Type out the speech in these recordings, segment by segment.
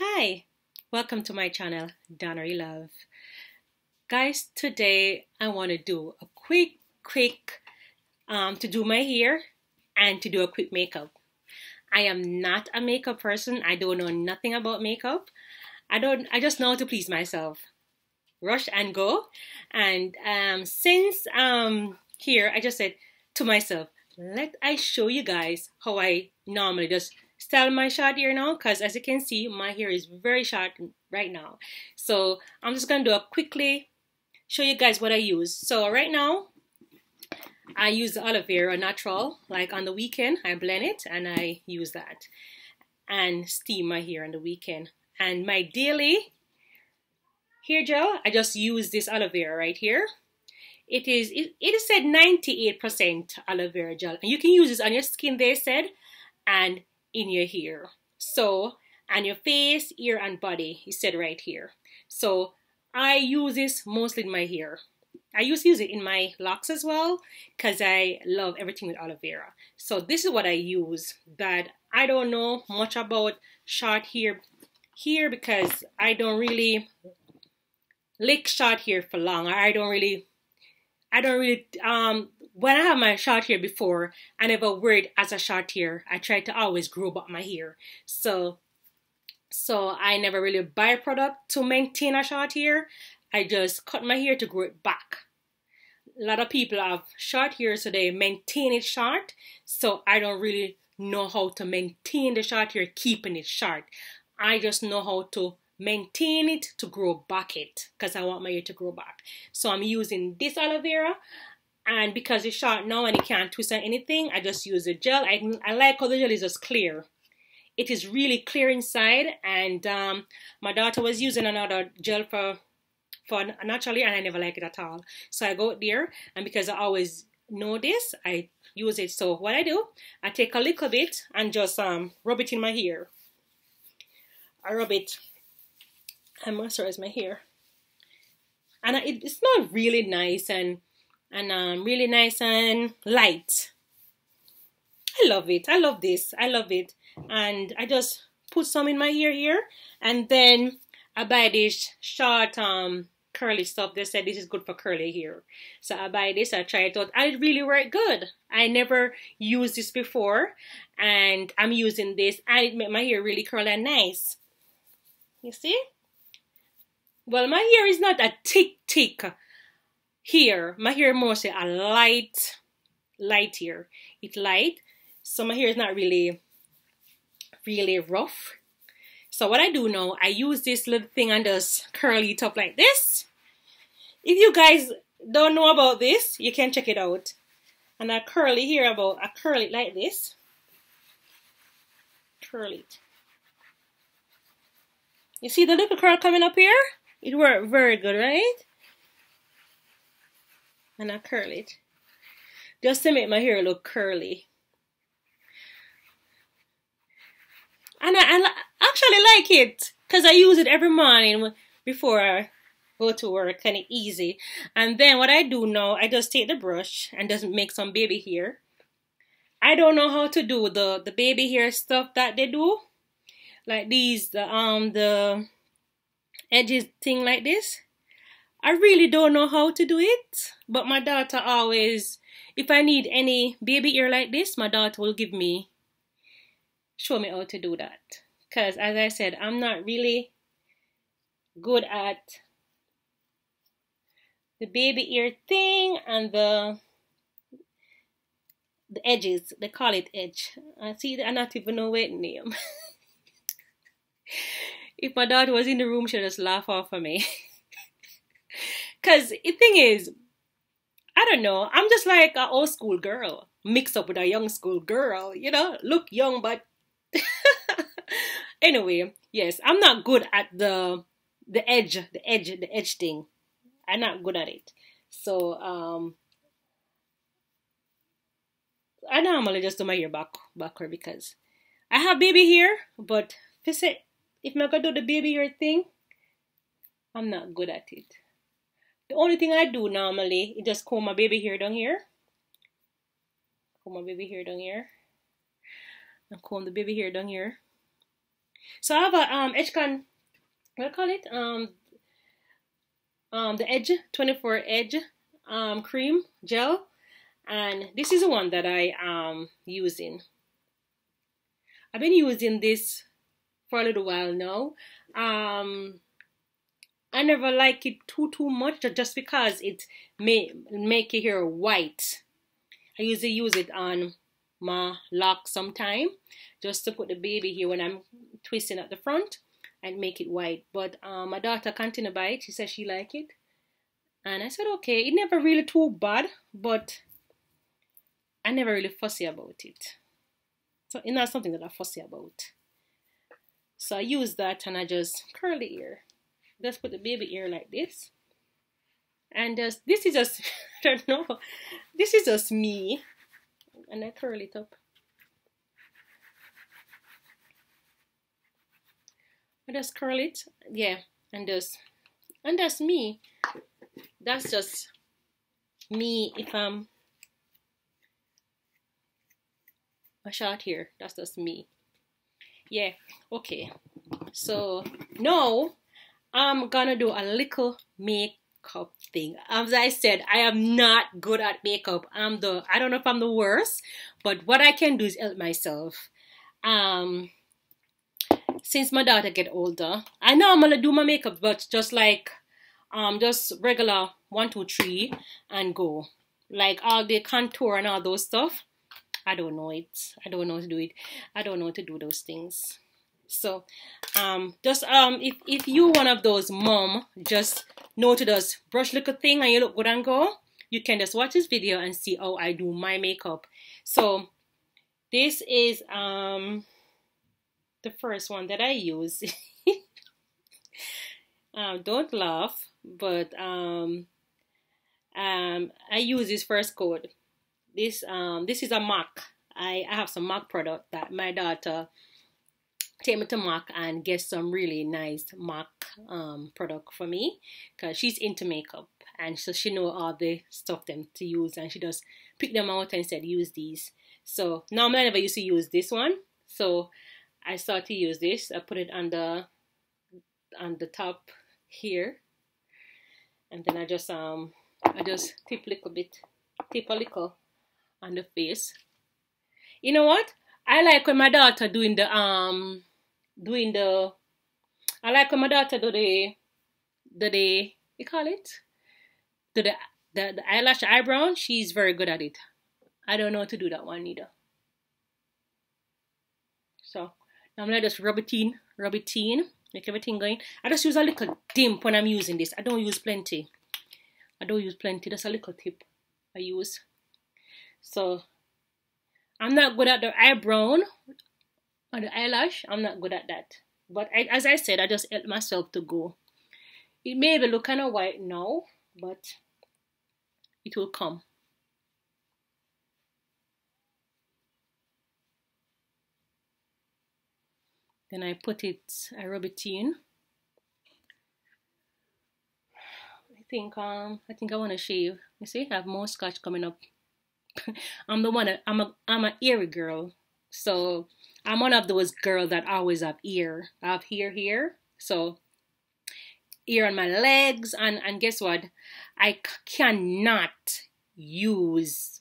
Hi, welcome to my channel, Donnaree Love. Guys, today I want to do a quick, quick, um, to do my hair and to do a quick makeup. I am not a makeup person. I don't know nothing about makeup. I don't, I just know how to please myself. Rush and go. And um, since um here, I just said to myself, let I show you guys how I normally just style my short hair now because as you can see my hair is very short right now. So I'm just gonna do a quickly show you guys what I use. So right now I use aloe vera natural like on the weekend I blend it and I use that. And steam my hair on the weekend. And my daily hair gel I just use this aloe vera right here. It is it, it is said 98% aloe vera gel. And you can use this on your skin they said. And in your hair. So, and your face, ear, and body is said right here. So, I use this mostly in my hair. I used to use it in my locks as well because I love everything with aloe vera. So this is what I use that I don't know much about short hair here because I don't really lick short hair for long. I don't really I don't really um when I have my short hair before, I never wore it as a short hair. I tried to always grow back my hair. So so I never really buy a product to maintain a short hair. I just cut my hair to grow it back. A lot of people have short hair so they maintain it short. So I don't really know how to maintain the short hair, keeping it short. I just know how to maintain it to grow back it because I want my hair to grow back. So I'm using this aloe vera and because it's short now and it can't twist on anything, I just use the gel. I, I like how the gel is just clear. It is really clear inside and um, my daughter was using another gel for for naturally and I never like it at all. So I go there and because I always know this, I use it. So what I do, I take a little bit and just um, rub it in my hair. I rub it and moisturize my hair. And it, it's not really nice and and um, really nice and light. I love it. I love this. I love it. And I just put some in my ear here. And then I buy this short um, curly stuff. They said this is good for curly hair. So I buy this. I try it out. I really work good. I never used this before. And I'm using this. And it made my hair really curly and nice. You see? Well, my hair is not a thick, thick here my hair more mostly a light light here it's light so my hair is not really really rough. So what I do now I use this little thing and just curly it up like this. If you guys don't know about this you can check it out. And I curly here about I curl it like this. Curl it you see the little curl coming up here? It worked very good right and I curl it just to make my hair look curly. And I, I actually like it because I use it every morning before I go to work and it's easy. And then what I do now, I just take the brush and just make some baby hair. I don't know how to do the, the baby hair stuff that they do. Like these, the, um, the edges thing like this. I really don't know how to do it, but my daughter always, if I need any baby ear like this, my daughter will give me, show me how to do that. Because as I said, I'm not really good at the baby ear thing and the the edges. They call it edge. I see. I not even know what name. if my daughter was in the room, she'd just laugh off of me. Cause the thing is, I don't know. I'm just like an old school girl mixed up with a young school girl. You know, look young, but anyway, yes, I'm not good at the the edge, the edge, the edge thing. I'm not good at it. So um, I normally just do my hair back backward because I have baby hair, but if I if do the baby hair thing, I'm not good at it. The only thing I do normally is just comb my baby hair down here. Comb my baby hair down here. And comb the baby hair down here. So I have a um Edgecon, what do I call it? Um, um, the Edge 24 Edge um cream gel, and this is the one that I am using. I've been using this for a little while now. Um, I never like it too too much just because it may make your hair white. I usually use it on my lock sometime just to put the baby here when I'm twisting at the front and make it white. But um, my daughter continued to buy it. She said she like it. And I said, okay, it never really too bad, but I never really fussy about it. So it's not something that I fussy about. So I use that and I just curl the ear just put the baby ear like this. And just this is just I don't know. This is just me. And I curl it up. I just curl it yeah and just and that's me. That's just me if I'm a shot here. That's just me. Yeah okay. So now I'm gonna do a little makeup thing. As I said, I am not good at makeup. I'm the I don't know if I'm the worst, but what I can do is help myself. Um since my daughter get older, I know I'm gonna do my makeup, but just like um just regular one, two, three and go. Like all the contour and all those stuff. I don't know it. I don't know to do it. I don't know to do those things. So um, just um, if, if you one of those mom just know to just brush little thing and you look good and go, you can just watch this video and see how I do my makeup. So this is um, the first one that I use. um, don't laugh, but um, um, I use this first coat. This um, this is a MAC. I, I have some MAC product that my daughter take me to MAC and get some really nice MAC um, product for me because she's into makeup and so she know all the stuff them to use and she just pick them out and said use these. So normally I never used to use this one. So I started to use this. I put it on the on the top here. And then I just um I just tip a little bit, tip a little on the face. You know what? I like when my daughter doing the um doing the I like when my daughter do the do the you call it do the the, the eyelash eyebrow. She's very good at it. I don't know how to do that one either. So I'm gonna just rub it in, rub it in, make everything going. I just use a little dimp when I'm using this. I don't use plenty. I don't use plenty. Just a little tip I use. So I'm not good at the eyebrow the eyelash. I'm not good at that. But I, as I said, I just help myself to go. It may be look kind of white now, but it will come. Then I put it, I rub it in. I think um I think I want to shave. You see, I have more scotch coming up. I'm the one. I'm a I'm a eerie girl, so I'm one of those girls that always have ear. I have hair here, so ear on my legs, and and guess what? I cannot use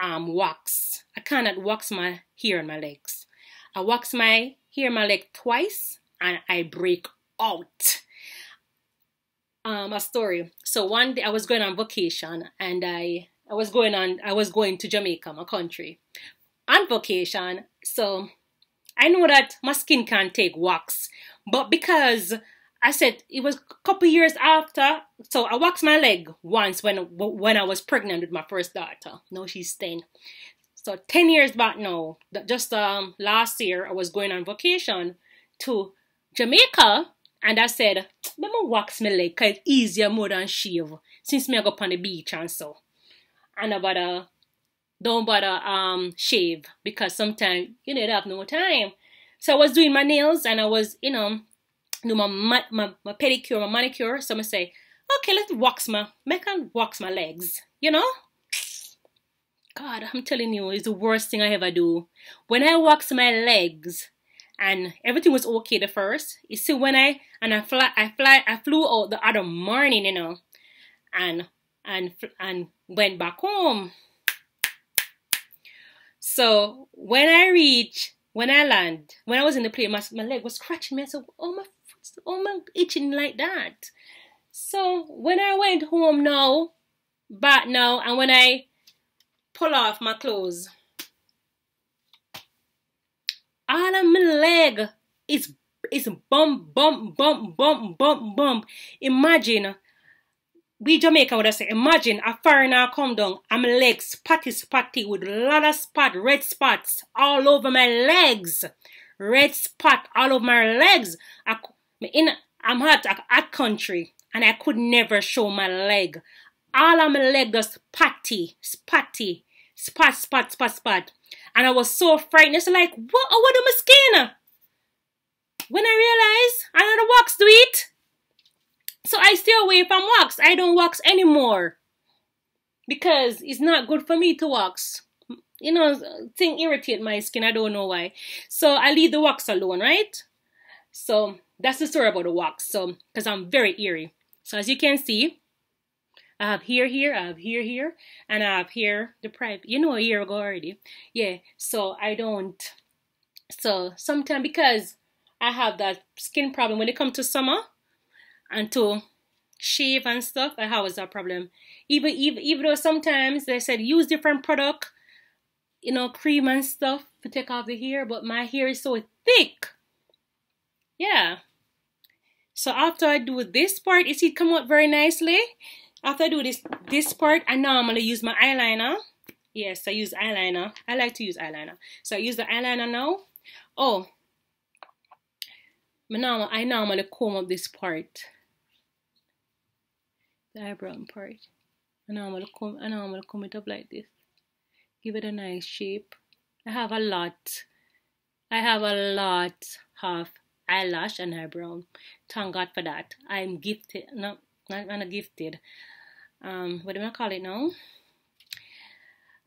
um wax. I cannot wax my hair on my legs. I wax my hair on my leg twice, and I break out. Um, a story. So one day I was going on vacation, and I I was going on, I was going to Jamaica, my country, on vacation. So I know that my skin can't take wax, but because I said it was a couple years after, so I waxed my leg once when when I was pregnant with my first daughter. Now she's ten. So ten years back now, just um last year I was going on vacation to Jamaica, and I said, "Let me wax my leg, cause it's easier more than shave since me I go up on the beach and so." and I bother don't bother um shave because sometimes you know have no time. So I was doing my nails and I was, you know, do my my, my, my pedicure, my manicure. So I say, okay, let's wax my make and wax my legs, you know? God, I'm telling you, it's the worst thing I ever do. When I wax my legs, and everything was okay the first. You see, when I and I fly, I fly, I flew out the other morning, you know, and and and went back home. So when I reach, when I land, when I was in the plane, my, my leg was scratching me. I said, "Oh my, oh my, itching like that." So when I went home now, back now, and when I pull off my clothes, all of my leg is bump, bump, bump, bump, bump, bump. Imagine, we Jamaica would have said, imagine a foreigner come down and my legs spotty, spotty with a lot of spot, red spots all over my legs. Red spot all over my legs. I, in, I'm hot, at country and I could never show my leg. All of my leg was spotty, spotty, spot, spot, spot, spot. And I was so frightened. It's like, what, what do my skin? When I realized I had a wax to eat. So I stay away from wax. I don't wax anymore. Because it's not good for me to wax. You know, thing irritate my skin. I don't know why. So I leave the wax alone, right? So that's the story about the wax. So, because I'm very eerie. So as you can see, I have here, here, I have here, here, and I have here the private. You know, a year ago already. Yeah, so I don't. So sometimes because I have that skin problem when it comes to summer and to shave and stuff, uh, I have that problem. Even, even, even though sometimes they said use different product, you know, cream and stuff to take off the hair, but my hair is so thick. Yeah. So after I do this part, it come out very nicely. After I do this this part, I normally use my eyeliner. Yes, I use eyeliner. I like to use eyeliner. So I use the eyeliner now. Oh, I normally comb up this part. The eyebrow part. And I normally comb, and I normally comb it up like this. Give it a nice shape. I have a lot. I have a lot of eyelash and eyebrow. Thank God for that. I'm gifted. No, not, not gifted. Um, what do I call it now?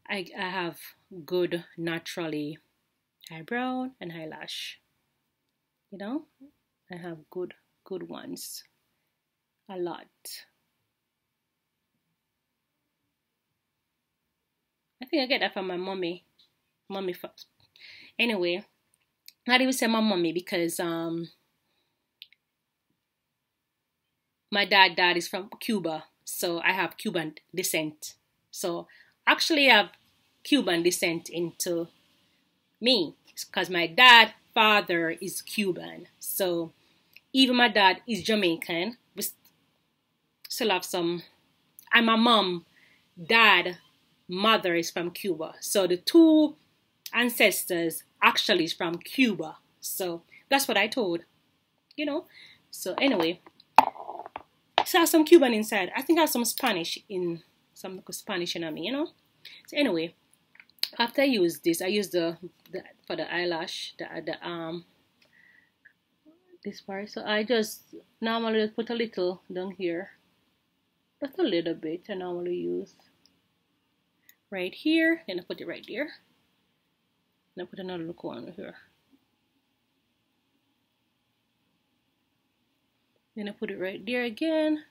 I, I have good naturally eyebrow and eyelash. You know, I have good good ones. A lot. Think I get that from my mommy. Mommy first. Anyway, not even say my mommy because um my dad dad is from Cuba, so I have Cuban descent. So actually I have Cuban descent into me because my dad father is Cuban. So even my dad is Jamaican. We still have some and my mom, dad, mother is from Cuba. So the two ancestors actually is from Cuba. So that's what I told. You know. So anyway, so I have some Cuban inside. I think I have some Spanish in some Spanish in me, you know. So anyway, after I use this, I use the, the for the eyelash, the the um this part. So I just normally put a little down here, just a little bit. I normally use right here, and I put it right there. And I put another corner here. Then I put it right there again.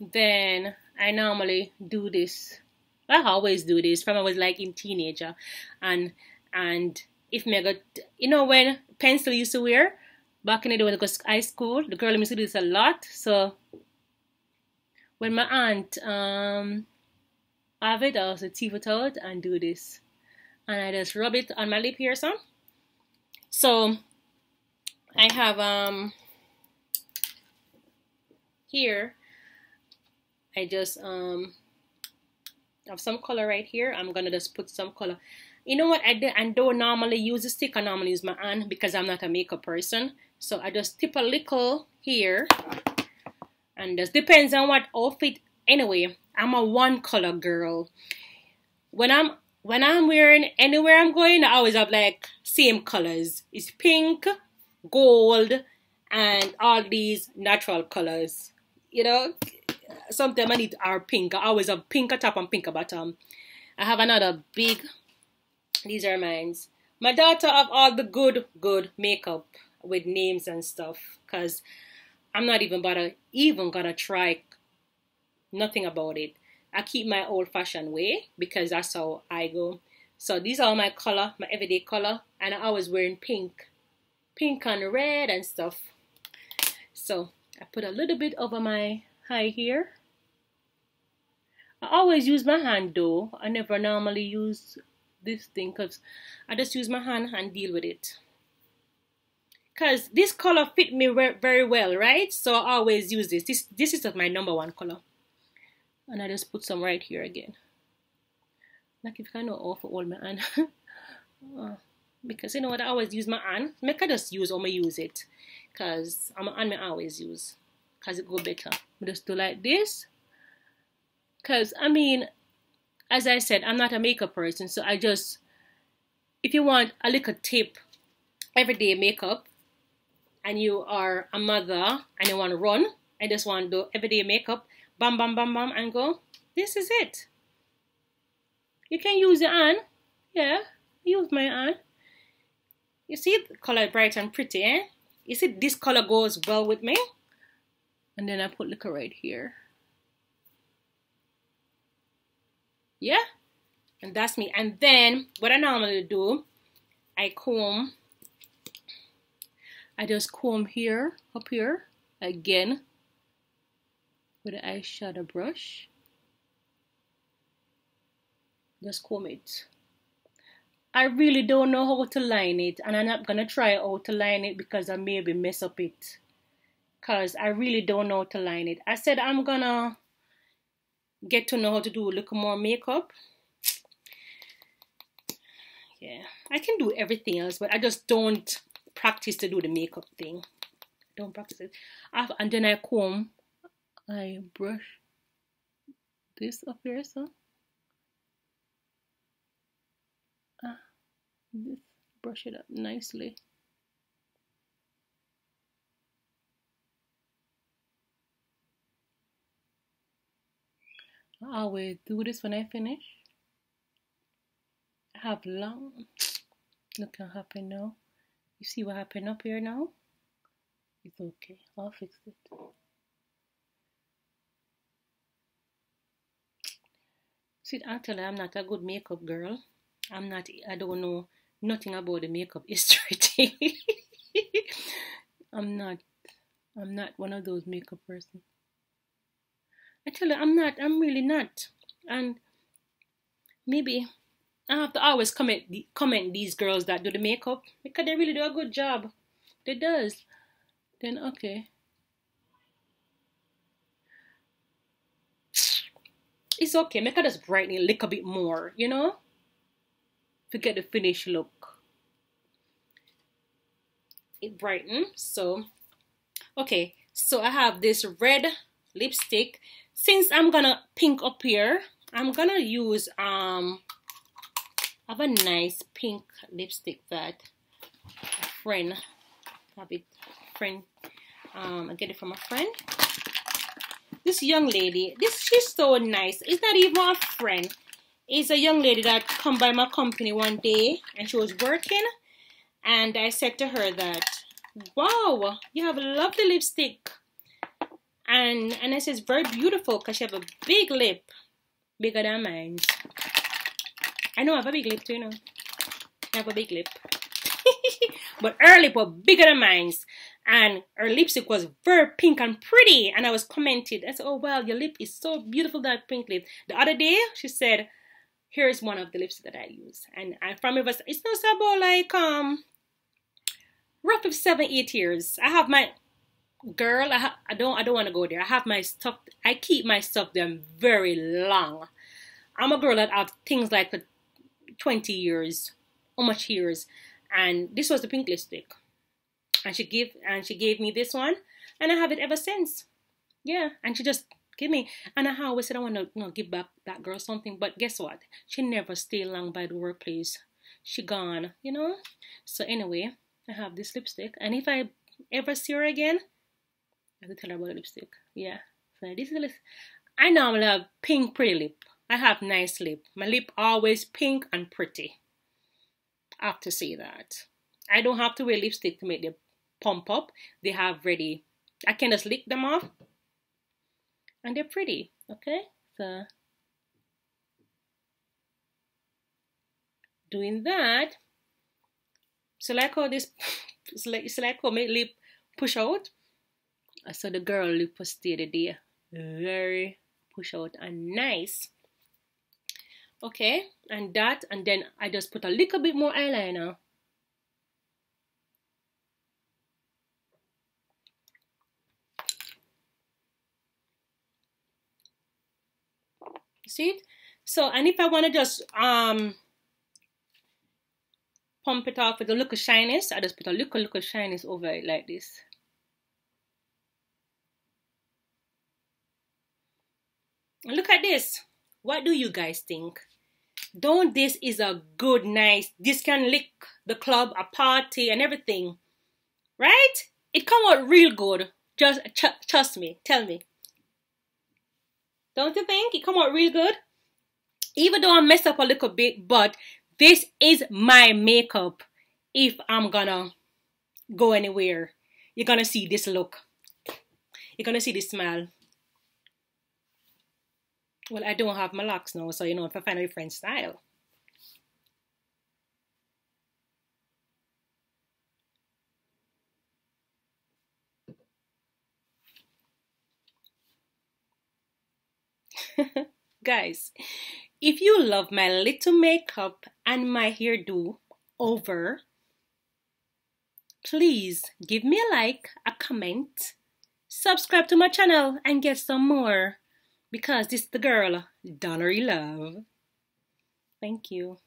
Then I normally do this. I always do this from I was like in teenager, and and if me got you know when pencil used to wear back in the day when I to high school, the girl used to do this a lot. So when my aunt um have it, I also teeth out and do this, and I just rub it on my lip here, so. So I have um here I just um have some color right here. I'm gonna just put some color. You know what? I, do, I don't normally use a stick. I normally use my hand because I'm not a makeup person. So I just tip a little here. And just depends on what outfit anyway I'm a one color girl when I'm when I'm wearing anywhere I'm going I always have like same colors it's pink gold and all these natural colors you know, sometimes I need our pink. I always have pink top and pink bottom. I have another big, these are mine, My daughter have all the good, good makeup with names and stuff. Cause I'm not even gonna even gonna try nothing about it. I keep my old fashioned way because that's how I go. So these are my color, my everyday color, and I always wearing pink, pink and red and stuff. So I put a little bit over my eye here. I always use my hand though. I never normally use this thing because I just use my hand and deal with it. Because this color fit me very well, right? So I always use this. This, this is my number one color. And I just put some right here again. Like if I know off all my hand. uh, because you know what, I always use my hand. Make I just use or I use it. Because I'm hand I always use. Because it go better. I just do like this. Because, I mean, as I said, I'm not a makeup person. So I just, if you want a little tip, everyday makeup, and you are a mother and you want to run, I just want to do everyday makeup, bam, bam, bam, bam, and go, this is it. You can use your hand. Yeah, use my hand. You see the color bright and pretty, eh? You see this color goes well with me. And then I put liquor right here. Yeah? And that's me. And then what I normally do, I comb. I just comb here, up here, again, with an eyeshadow brush. Just comb it. I really don't know how to line it and I'm not gonna try how to line it because I maybe mess up it because I really don't know how to line it. I said I'm gonna get to know how to do a little more makeup. Yeah, I can do everything else, but I just don't practice to do the makeup thing. don't practice it. And then I comb, I brush this up here, so. Ah, Just brush it up nicely. I will do this when I finish. I have long, look what happened now. You see what happened up here now? It's okay, I'll fix it. See, actually, I'm not a good makeup girl. I'm not, I don't know nothing about the makeup history I'm not I'm not one of those makeup person. I tell you I'm not I'm really not. And maybe I have to always comment comment these girls that do the makeup because they really do a good job. They does. Then okay. It's okay. Make it just brighten a little bit more, you know? to get the finished look. It brightened. So, okay. So I have this red lipstick. Since I'm gonna pink up here, I'm gonna use um I have a nice pink lipstick that a friend it friend um I get it from a friend. This young lady, this she's so nice. It's not even a friend. Is a young lady that come by my company one day and she was working and I said to her that wow you have a lovely lipstick. And and I said it's very beautiful because she have a big lip bigger than mine. I know I have a big lip too you know. I have a big lip. But her lip was bigger than mine and her lipstick was very pink and pretty and I was commented I said oh well your lip is so beautiful that pink lip the other day she said here's one of the lipsticks that I use. And I from it was it's not about like um roughly seven, eight years. I have my girl, I, I don't I don't want to go there. I have my stuff I keep my stuff there very long. I'm a girl that have things like for 20 years, how much years. And this was the pink lipstick. And she gave and she gave me this one and I have it ever since. Yeah, and she just give me. And I always said I want to you know, give back that girl something, but guess what? She never stay long by the workplace. She gone, you know. So anyway, I have this lipstick, and if I ever see her again, I have to tell her about the lipstick. Yeah. So this is the. I normally have pink pretty lip. I have nice lip. My lip always pink and pretty. I have to say that. I don't have to wear lipstick to make them pump up. They have ready. I can just lick them off and they're pretty. Okay, so doing that. So like how this, so like how my lip push out. I saw the girl lip was stayed there. Very push out and nice. Okay, and that, and then I just put a little bit more eyeliner. See it? So, and if I want to just um pump it off with a little shyness, I just put a little, little shyness over it like this. Look at this. What do you guys think? Don't this is a good, nice, this can lick the club, a party and everything. Right? It come out real good. Just trust me. Tell me. Don't you think? It come out real good? Even though I messed up a little bit, but this is my makeup if I'm gonna go anywhere. You're gonna see this look. You're gonna see this smile. Well, I don't have my locks now, so you know, if I find a different style. Guys, if you love my little makeup and my hairdo over, please give me a like, a comment, subscribe to my channel and get some more because this is the girl, Donnaree Love. Thank you.